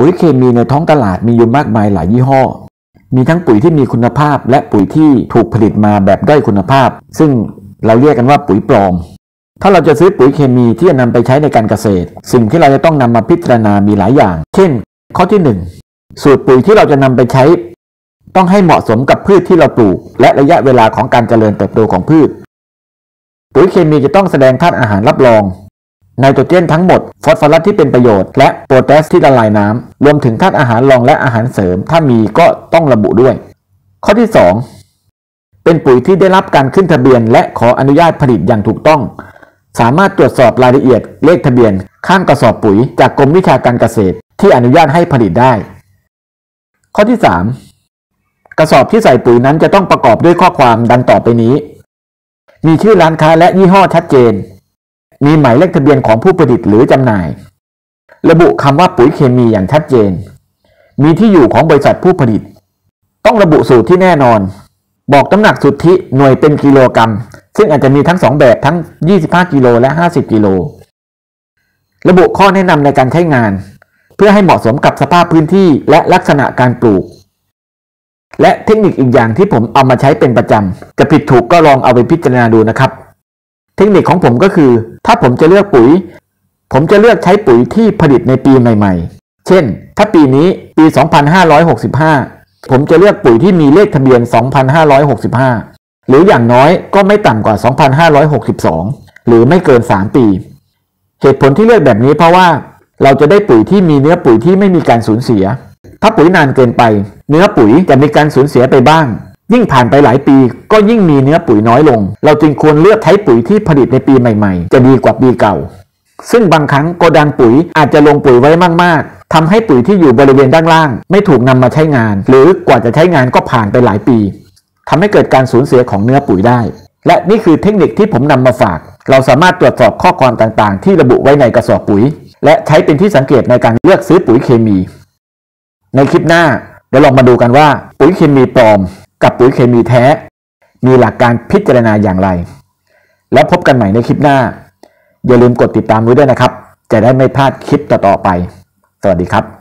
ปุ๋ยเคมีในท้องตลาดมีอยู่มากมายหลายยี่ห้อ มีทั้งปุ๋ยที่มีคุณภาพและปุ๋ยที่ถูกผลิตมาแบบด้อยคุณภาพ ซึ่งเราเรียกกันว่าปุ๋ยปลอม ถ้าเราจะซื้อปุ๋ยเคมีที่จะนำไปใช้ในการเกษตร สิ่งที่เราจะต้องนำมาพิจารณามีหลายอย่าง เช่น ข้อที่ 1 สูตรปุ๋ยที่เราจะนำไปใช้ ต้องให้เหมาะสมกับพืชที่เราปลูก และระยะเวลาของการเจริญเติบโตของพืช ปุ๋ยเคมีจะต้องแสดงธาตุอาหารรับรอง ไนโตรเจนทั้งหมด ฟอสฟอรัสที่เป็นประโยชน์ และโพแทสที่ละลายน้ำรวมถึงธาตุอาหารรองและอาหารเสริม ถ้ามีก็ต้องระบุด้วย ข้อที่ 2 เป็นปุ๋ยที่ได้รับการขึ้นทะเบียน และขออนุญาตผลิตอย่างถูกต้อง สามารถตรวจสอบรายละเอียดเลขทะเบียน ข้างกระสอบปุ๋ย จากกรมวิชาการเกษตร ที่อนุญาตให้ผลิตได้ ข้อที่ 3 กระสอบที่ใส่ปุ๋ยนั้นจะต้องประกอบด้วยข้อความดังต่อไปนี้ มีชื่อร้านค้าและยี่ห้อชัดเจน มีหมายเลขทะเบียนของผู้ผลิตหรือจำหน่าย ระบุคำว่าปุ๋ยเคมีอย่างชัดเจน มีที่อยู่ของบริษัทผู้ผลิต ต้องระบุสูตรที่แน่นอน บอกน้ำหนักสุทธิหน่วยเป็นกิโลกรัม ซึ่งอาจจะมีทั้ง 2 แบบทั้ง 25 กิโลและ 50 กิโล ระบุข้อแนะนำในการใช้งาน เพื่อให้เหมาะสมกับสภาพพื้นที่และลักษณะการปลูกและเทคนิคอีกอย่างที่ผมเอามาใช้เป็นประจำ จะผิดถูกก็ลองเอาไปพิจารณาดูนะครับ เทคนิคของผมก็คือ ถ้าผมจะเลือกปุ๋ย ผมจะเลือกใช้ปุ๋ยที่ผลิตในปีใหม่ ๆ เช่น ถ้าปีนี้ปี 2565 ผมจะเลือกปุ๋ยที่มีเลขทะเบียน 2565 หรืออย่างน้อยก็ไม่ต่ำกว่า 2562 หรือไม่เกิน 3 ปี เหตุผลที่เลือกแบบนี้เพราะว่าเราจะได้ปุ๋ยที่มีเนื้อปุ๋ยที่ไม่มีการสูญเสีย ถ้าปุ๋ยนานเกินไป เนื้อปุ๋ยจะมีการสูญเสียไปบ้าง ยิ่งผ่านไปหลายปีก็ยิ่งมีเนื้อปุ๋ยน้อยลง เราจึงควรเลือกใช้ปุ๋ยที่ผลิตในปีใหม่ๆ จะดีกว่าปีเก่า ซึ่งบางครั้งโกดังปุ๋ยอาจจะลงปุ๋ยไว้มากๆทำให้ปุ๋ยที่อยู่บริเวณด้านล่าง ไม่ถูกนำมาใช้งาน หรือกว่าจะใช้งานก็ผ่านไปหลายปีทำให้เกิดการสูญเสียของเนื้อปุ๋ยได้ และนี่คือเทคนิคที่ผมนำมาฝาก เราสามารถตรวจสอบข้อความต่างๆ ที่ระบุไว้ในกระสอบปุ๋ย และใช้เป็นที่สังเกตในการเลือกซื้อปุ๋ยเคมี ในคลิปหน้าเดี๋ยวลองมาดูกันว่าปุ๋ยเคมีปลอม กับปุ๋ยเคมีแท้ มีหลักการพิจารณาอย่างไร แล้วพบกันใหม่ในคลิปหน้า อย่าลืมกดติดตามไว้ด้วยนะครับ จะได้ไม่พลาดคลิปต่อๆไป สวัสดีครับ